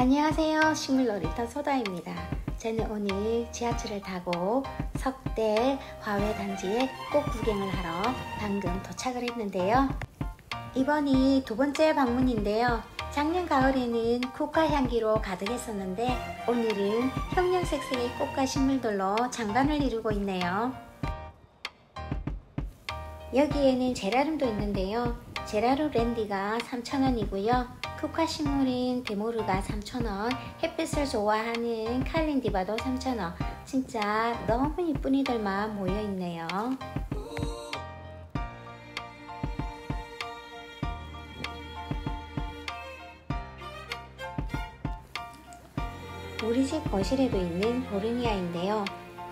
안녕하세요. 식물놀이터 소다입니다. 저는 오늘 지하철을 타고 석대 화훼단지에 꽃 구경을 하러 방금 도착을 했는데요. 이번이 두 번째 방문인데요. 작년 가을에는 국화 향기로 가득했었는데 오늘은 형형색색의 꽃과 식물들로 장관을 이루고 있네요. 여기에는 제라름도 있는데요. 제라늄 랜디가 3,000원이고요 국화 식물인 데모루가 3,000원 햇빛을 좋아하는 칼란디바도 3,000원. 진짜 너무 이쁜이들만 모여있네요. 우리 집 거실에도 있는 보로니아인데요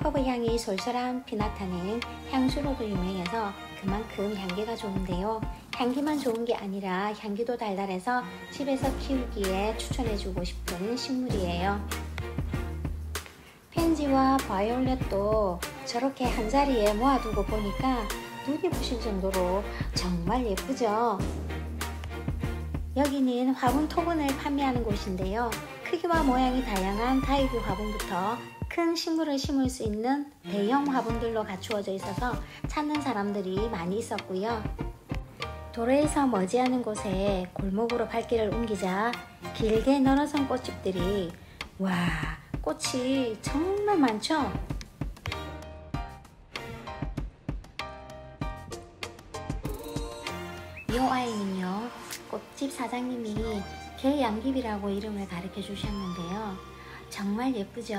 허브 향이 솔솔한 피나타는 향수로도 유명해서 그만큼 향기가 좋은데요 향기만 좋은 게 아니라 향기도 달달해서 집에서 키우기에 추천해주고 싶은 식물이에요. 팬지와 바이올렛도 저렇게 한자리에 모아두고 보니까 눈이 부실 정도로 정말 예쁘죠? 여기는 화분 토분을 판매하는 곳인데요. 크기와 모양이 다양한 다육 화분부터 큰 식물을 심을 수 있는 대형 화분들로 갖추어져 있어서 찾는 사람들이 많이 있었고요. 도로에서 머지않은 곳에 골목으로 발길을 옮기자 길게 늘어선 꽃집들이 와 꽃이 정말 많죠? 이 아이는요 꽃 집 사장님이 개양귀비라고 이름을 가르쳐 주셨는데요 정말 예쁘죠?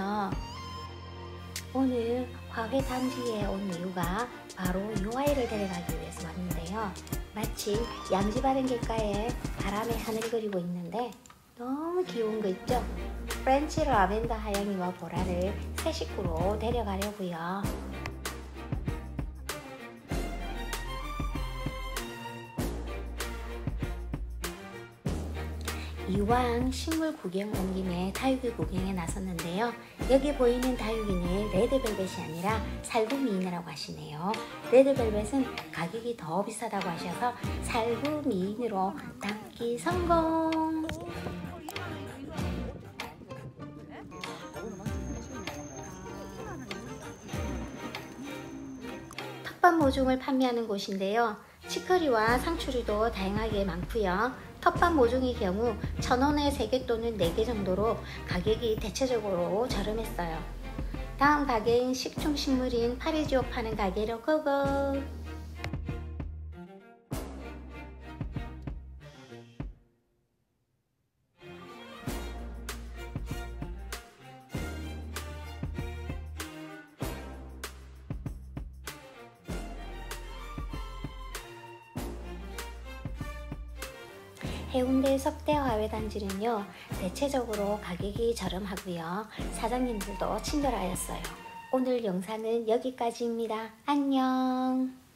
오늘 화훼 단지에 온 이유가 바로 이 아이를 데려가기 위해서 왔는데요 마치 양지 바른 길가에 바람에 하늘거리고 있는데 너무 귀여운 거 있죠? French 라벤더 하양이와 보라를 새 식구로 데려가려고요. 이왕 식물 구경 온 김에 다육이 구경에 나섰는데요. 여기 보이는 다육이는 레드벨벳이 아니라 살구미인이라고 하시네요. 레드벨벳은 가격이 더 비싸다고 하셔서 살구미인으로 담기 성공! 텃밭 모종을 판매하는 곳인데요. 치커리와 상추리도 다양하게 많고요. 텃밭 모종의 경우 천원에 3개 또는 4개 정도로 가격이 대체적으로 저렴했어요. 다음 가게인 식충식물인 파리지오 파는 가게로 고고! 해운대 석대화훼단지는요 대체적으로 가격이 저렴하고요. 사장님들도 친절하였어요. 오늘 영상은 여기까지입니다. 안녕